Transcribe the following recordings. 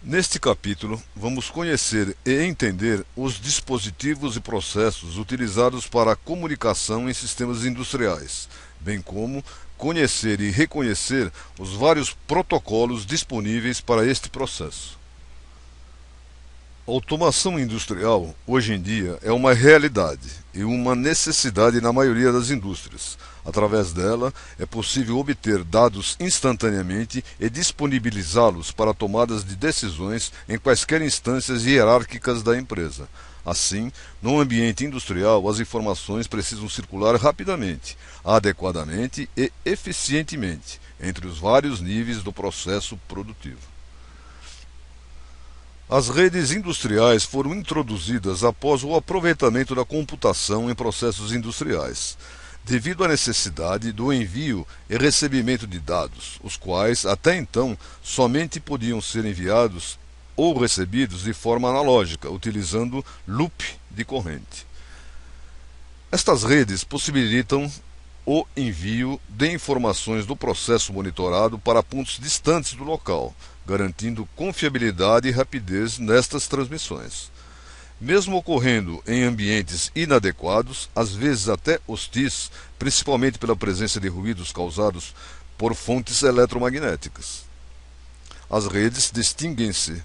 Neste capítulo, vamos conhecer e entender os dispositivos e processos utilizados para a comunicação em sistemas industriais, bem como conhecer e reconhecer os vários protocolos disponíveis para este processo. Automação industrial, hoje em dia, é uma realidade e uma necessidade na maioria das indústrias. Através dela, é possível obter dados instantaneamente e disponibilizá-los para tomadas de decisões em quaisquer instâncias hierárquicas da empresa. Assim, no ambiente industrial, as informações precisam circular rapidamente, adequadamente e eficientemente entre os vários níveis do processo produtivo. As redes industriais foram introduzidas após o aproveitamento da computação em processos industriais, devido à necessidade do envio e recebimento de dados, os quais, até então, somente podiam ser enviados ou recebidos de forma analógica, utilizando loop de corrente. Estas redes possibilitam o envio de informações do processo monitorado para pontos distantes do local, garantindo confiabilidade e rapidez nestas transmissões. Mesmo ocorrendo em ambientes inadequados, às vezes até hostis, principalmente pela presença de ruídos causados por fontes eletromagnéticas. As redes distinguem-se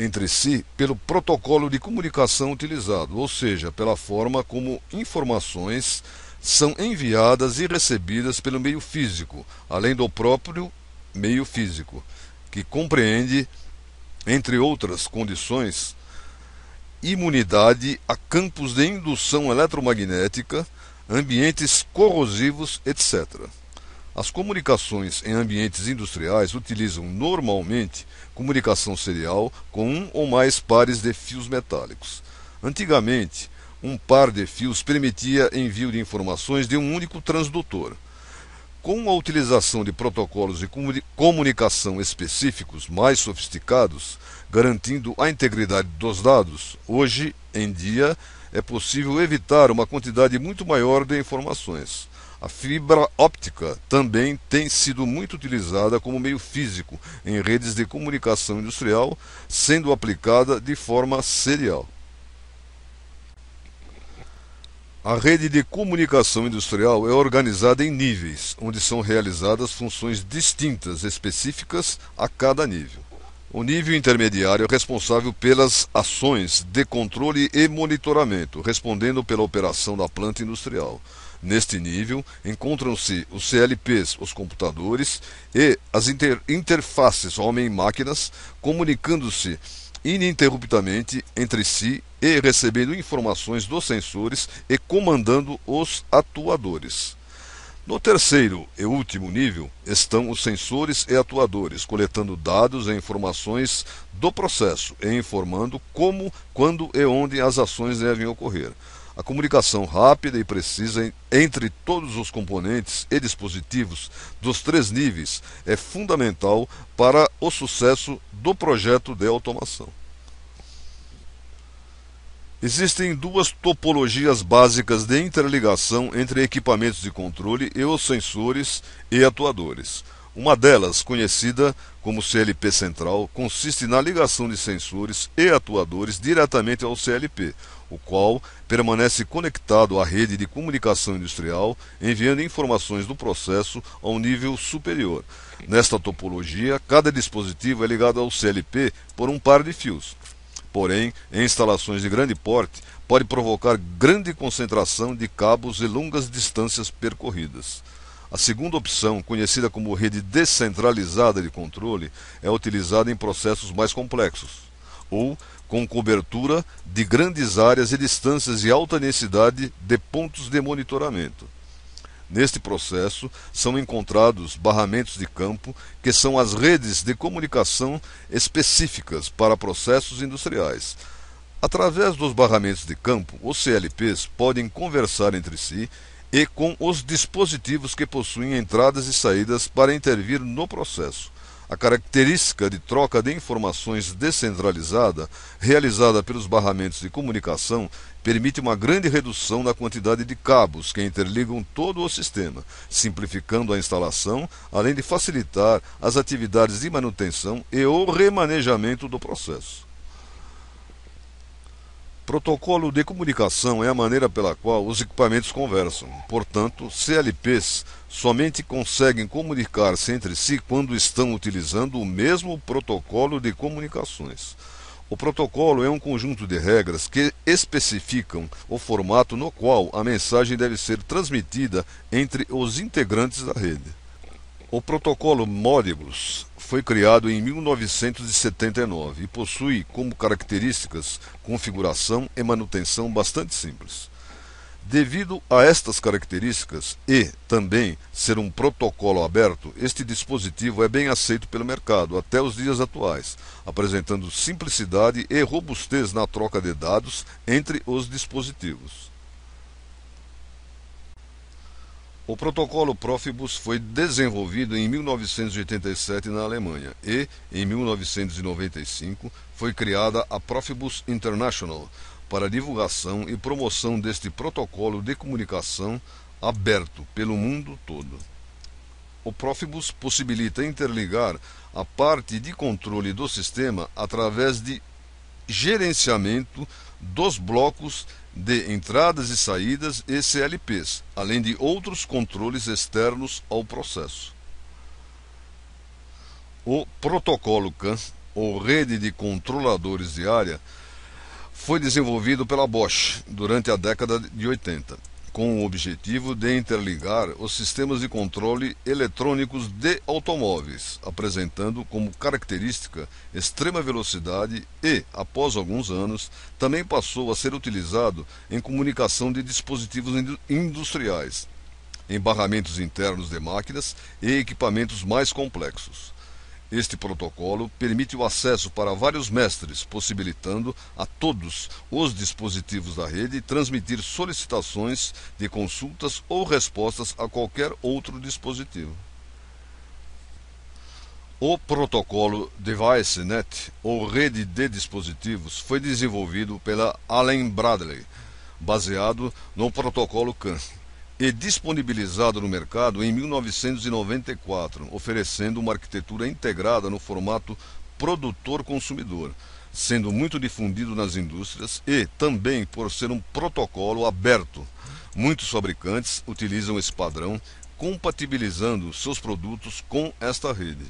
entre si pelo protocolo de comunicação utilizado, ou seja, pela forma como informações são enviadas e recebidas pelo meio físico, além do próprio meio físico, que compreende, entre outras condições, imunidade a campos de indução eletromagnética, ambientes corrosivos, etc. As comunicações em ambientes industriais utilizam normalmente comunicação serial com um ou mais pares de fios metálicos. Antigamente, um par de fios permitia envio de informações de um único transdutor. Com a utilização de protocolos de comunicação específicos mais sofisticados, garantindo a integridade dos dados, hoje em dia é possível evitar uma quantidade muito maior de informações. A fibra óptica também tem sido muito utilizada como meio físico em redes de comunicação industrial, sendo aplicada de forma serial. A rede de comunicação industrial é organizada em níveis, onde são realizadas funções distintas específicas a cada nível. O nível intermediário é responsável pelas ações de controle e monitoramento, respondendo pela operação da planta industrial. Neste nível encontram-se os CLPs, os computadores, e as inter interfaces homem-máquinas, comunicando-se ininterruptamente entre si e recebendo informações dos sensores e comandando os atuadores. No terceiro e último nível estão os sensores e atuadores, coletando dados e informações do processo e informando como, quando e onde as ações devem ocorrer. A comunicação rápida e precisa entre todos os componentes e dispositivos dos três níveis é fundamental para o sucesso do projeto de automação. Existem duas topologias básicas de interligação entre equipamentos de controle e os sensores e atuadores. Uma delas, conhecida como CLP central, consiste na ligação de sensores e atuadores diretamente ao CLP, o qual permanece conectado à rede de comunicação industrial, enviando informações do processo a um nível superior. Nesta topologia, cada dispositivo é ligado ao CLP por um par de fios. Porém, em instalações de grande porte, pode provocar grande concentração de cabos e longas distâncias percorridas. A segunda opção, conhecida como rede descentralizada de controle, é utilizada em processos mais complexos, ou com cobertura de grandes áreas e distâncias de alta densidade de pontos de monitoramento. Neste processo são encontrados barramentos de campo, que são as redes de comunicação específicas para processos industriais. Através dos barramentos de campo, os CLPs podem conversar entre si e com os dispositivos que possuem entradas e saídas para intervir no processo. A característica de troca de informações descentralizada, realizada pelos barramentos de comunicação, permite uma grande redução na quantidade de cabos que interligam todo o sistema, simplificando a instalação, além de facilitar as atividades de manutenção e o remanejamento do processo. Protocolo de comunicação é a maneira pela qual os equipamentos conversam. Portanto, CLPs somente conseguem comunicar-se entre si quando estão utilizando o mesmo protocolo de comunicações. O protocolo é um conjunto de regras que especificam o formato no qual a mensagem deve ser transmitida entre os integrantes da rede. O protocolo Modibus foi criado em 1979 e possui como características configuração e manutenção bastante simples. Devido a estas características e também ser um protocolo aberto, este dispositivo é bem aceito pelo mercado até os dias atuais, apresentando simplicidade e robustez na troca de dados entre os dispositivos. O protocolo Profibus foi desenvolvido em 1987 na Alemanha e, em 1995, foi criada a Profibus International para divulgação e promoção deste protocolo de comunicação aberto pelo mundo todo. O Profibus possibilita interligar a parte de controle do sistema através de gerenciamento dos blocos de entradas e saídas e CLPs, além de outros controles externos ao processo. O protocolo CAN, ou Rede de Controladores de Área, foi desenvolvido pela Bosch durante a década de 80 com o objetivo de interligar os sistemas de controle eletrônicos de automóveis, apresentando como característica extrema velocidade e, após alguns anos, também passou a ser utilizado em comunicação de dispositivos industriais, em barramentos internos de máquinas e equipamentos mais complexos. Este protocolo permite o acesso para vários mestres, possibilitando a todos os dispositivos da rede transmitir solicitações de consultas ou respostas a qualquer outro dispositivo. O protocolo DeviceNet, ou rede de dispositivos, foi desenvolvido pela Allen Bradley, baseado no protocolo CAN e disponibilizado no mercado em 1994, oferecendo uma arquitetura integrada no formato produtor-consumidor, sendo muito difundido nas indústrias e também por ser um protocolo aberto. Muitos fabricantes utilizam esse padrão, compatibilizando seus produtos com esta rede.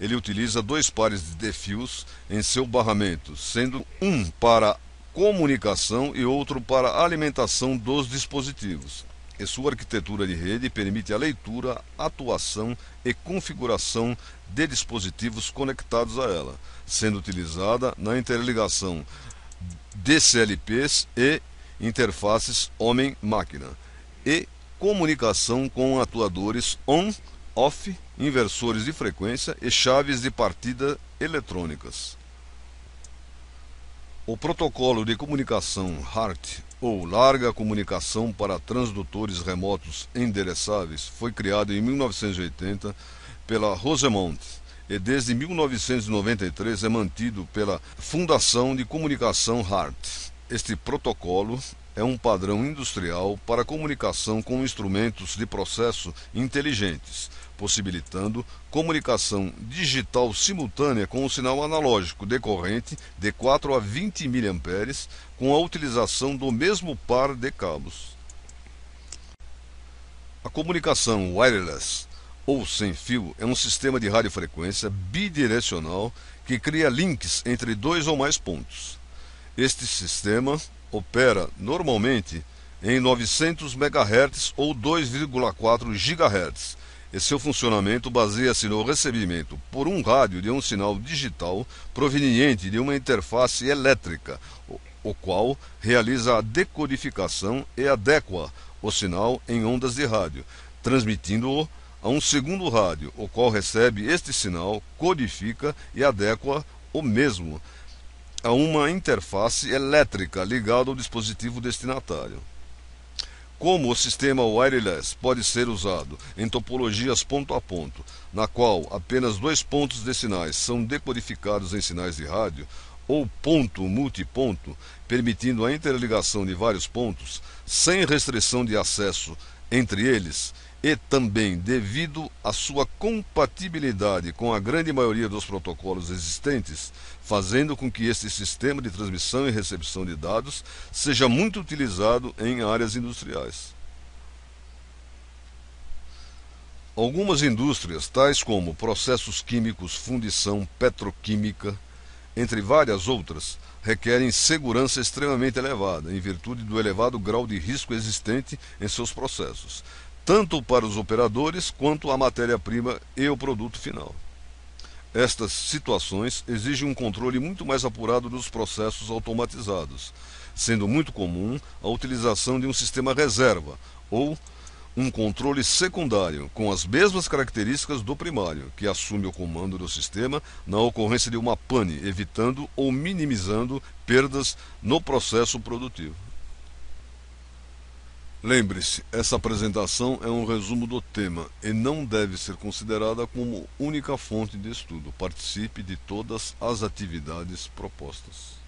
Ele utiliza dois pares de defios em seu barramento, sendo um para comunicação e outro para alimentação dos dispositivos e sua arquitetura de rede permite a leitura, atuação e configuração de dispositivos conectados a ela, sendo utilizada na interligação de CLPs e interfaces homem-máquina, e comunicação com atuadores on-off, inversores de frequência e chaves de partida eletrônicas. O protocolo de comunicação HART ou Larga Comunicação para Transdutores Remotos Endereçáveis, foi criado em 1980 pela Rosemont e desde 1993 é mantido pela Fundação de Comunicação HART. Este protocolo é um padrão industrial para comunicação com instrumentos de processo inteligentes, possibilitando comunicação digital simultânea com o sinal analógico decorrente de 4 a 20 mA com a utilização do mesmo par de cabos. A comunicação wireless ou sem fio é um sistema de radiofrequência bidirecional que cria links entre dois ou mais pontos. Este sistema opera normalmente em 900 MHz ou 2,4 GHz e seu funcionamento baseia-se no recebimento por um rádio de um sinal digital proveniente de uma interface elétrica, o qual realiza a decodificação e adequa o sinal em ondas de rádio, transmitindo-o a um segundo rádio, o qual recebe este sinal, codifica e adequa o mesmo a uma interface elétrica ligada ao dispositivo destinatário. como o sistema wireless pode ser usado em topologias ponto a ponto, na qual apenas dois pontos de sinais são decodificados em sinais de rádio, ou ponto multiponto, permitindo a interligação de vários pontos, sem restrição de acesso entre eles, e também devido à sua compatibilidade com a grande maioria dos protocolos existentes, fazendo com que este sistema de transmissão e recepção de dados seja muito utilizado em áreas industriais. Algumas indústrias, tais como processos químicos, fundição, petroquímica, entre várias outras, requerem segurança extremamente elevada, em virtude do elevado grau de risco existente em seus processos, tanto para os operadores quanto a matéria-prima e o produto final. Estas situações exigem um controle muito mais apurado dos processos automatizados, sendo muito comum a utilização de um sistema reserva ou um controle secundário com as mesmas características do primário, que assume o comando do sistema na ocorrência de uma pane, evitando ou minimizando perdas no processo produtivo. Lembre-se, essa apresentação é um resumo do tema e não deve ser considerada como única fonte de estudo. Participe de todas as atividades propostas.